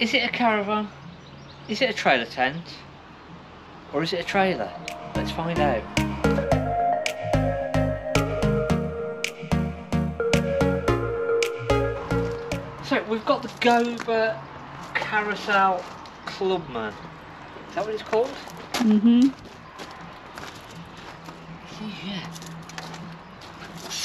Is it a caravan? Is it a trailer tent? Or is it a trailer? Let's find out. So we've got the Gobur Carousel Clubman. Is that what it's called? Mm-hmm. Yeah.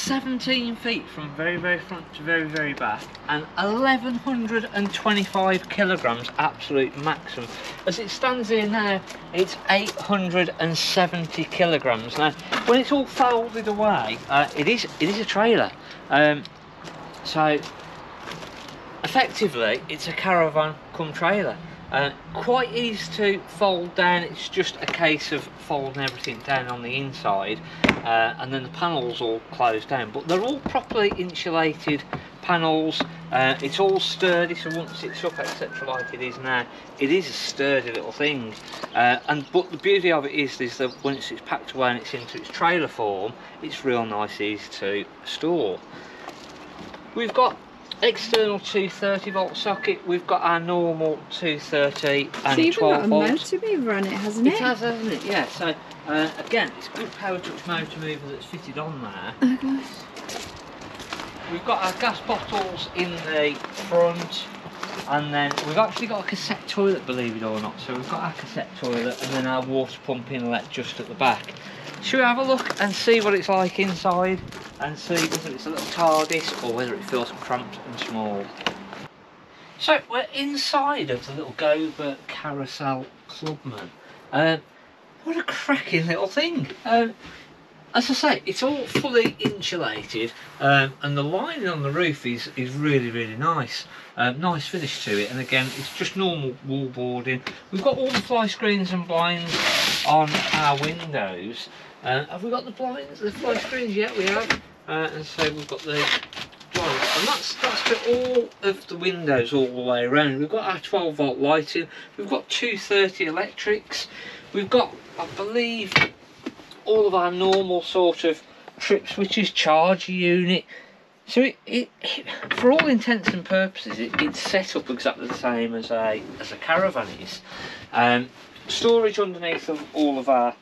17 feet from very, very front to very, very back, and 1125 kilograms absolute maximum. As it stands here now, it's 870 kilograms. Now, when it's all folded away, uh, it is it is a trailer. Um, so, effectively, it's a caravan come trailer. Uh, quite easy to fold down, it's just a case of folding everything down on the inside uh, and then the panels all close down. But they're all properly insulated panels, uh, it's all sturdy so once it's up etc like it is now, it is a sturdy little thing. Uh, and But the beauty of it is, is that once it's packed away and it's into its trailer form, it's real nice easy to store. We've got external 230 volt socket we've got our normal 230 and It's even 12 got a volt motor mover on it, hasn't it? it has hasn't it yeah so uh, again it's a good Powrtouch motor mover that's fitted on there Oh gosh. we've got our gas bottles in the front and then we've actually got a cassette toilet believe it or not. So we've got our cassette toilet and then our water pump inlet just at the back. Should we have a look and see what it's like inside and see whether it's a little TARDIS or whether it feels cramped and small? So we're inside of the little Gobur Carousel Clubman. Um, what a cracking little thing. Um, as I say, it's all fully insulated, um, and the lining on the roof is is really really nice. Um, nice finish to it, and again, it's just normal wall boarding. We've got all the fly screens and blinds on our windows. Uh, have we got the blinds, the fly screens? Yeah, we have. Uh, and so we've got the blinds, and that's that's for all of the windows all the way around. We've got our 12 volt lighting. We've got 230 electrics. We've got, I believe, all of our normal sort of trip switches, charger unit. So it, it, it for all intents and purposes, it, it's set up exactly the same as a as a caravan is. Um, storage underneath of all of our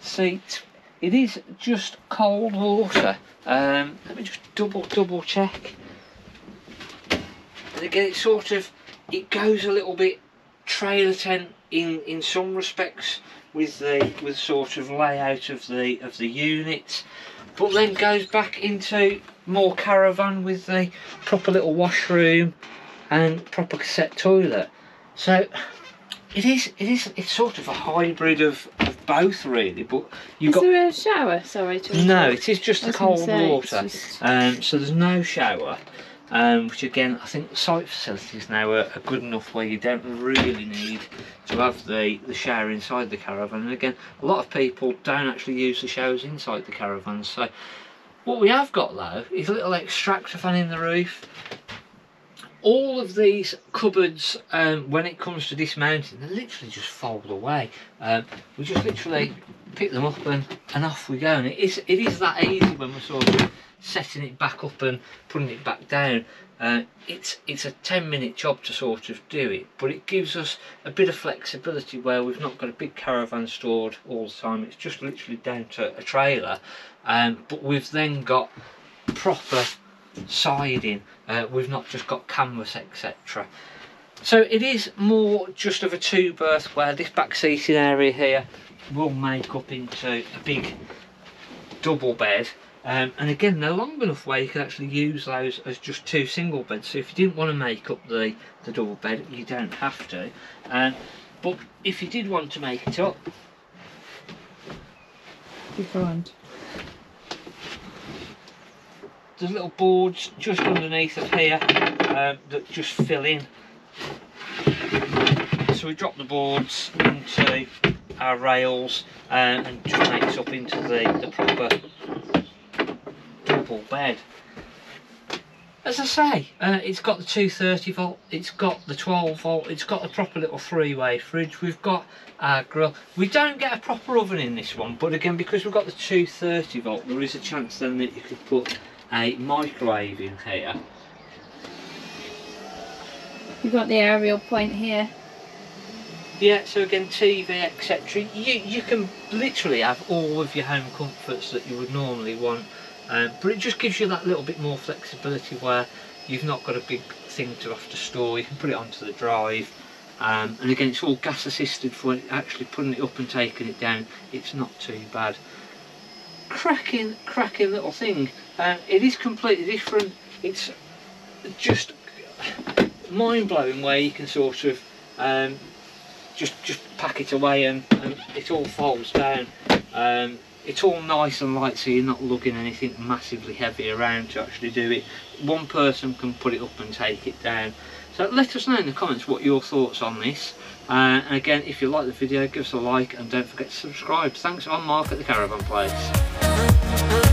seats. It is just cold water. Um, let me just double double check. And again, it sort of it goes a little bit trailer tent in in some respects with the with sort of layout of the of the units but then goes back into more caravan with the proper little washroom and proper cassette toilet. So it is it is it's sort of a hybrid of, of both really but you've Is got there a shower? Sorry to no it is just the cold say, water. just- um, so there's no shower um, which again I think site facilities now are, are good enough where you don't really need to have the, the shower inside the caravan. And again a lot of people don't actually use the showers inside the caravan. So what we have got though is a little extractor fan in the roof all of these cupboards um, when it comes to dismounting they literally just fold away. Um, we just literally pick them up and, and off we go. And it is, it is that easy when we're sort of setting it back up and putting it back down. Uh, it's it's a 10 minute job to sort of do it but it gives us a bit of flexibility where we've not got a big caravan stored all the time. It's just literally down to a trailer. Um, but we've then got proper siding uh, we've not just got canvas etc so it is more just of a two berth where this back seating area here will make up into a big double bed. Um, and again they're long enough where you can actually use those as just two single beds. So if you didn't want to make up the the double bed you don't have to. Um, but if you did want to make it up can't. There's little boards just underneath of here um, that just fill in. So we drop the boards into our rails um, and just makes up into the, the proper double bed. As I say, uh, it's got the 230 volt, it's got the 12 volt, it's got the proper little three-way fridge, we've got our grill. We don't get a proper oven in this one, but again, because we've got the 230 volt, there is a chance then that you could put a microwave in here. You've got the aerial point here. Yeah, so again, TV, etc. You you can literally have all of your home comforts that you would normally want, um, but it just gives you that little bit more flexibility where you've not got a big thing to have to store. You can put it onto the drive, um, and again, it's all gas assisted for actually putting it up and taking it down. It's not too bad. Cracking, cracking little thing. Um, it is completely different. It's just mind blowing where you can sort of. Um, just just pack it away and, and it all folds down. Um, it's all nice and light so you're not lugging anything massively heavy around to actually do it. One person can put it up and take it down. So let us know in the comments what your thoughts on this. Uh, and again, if you like the video, give us a like and don't forget to subscribe. Thanks, I'm Mark at the Caravan Place.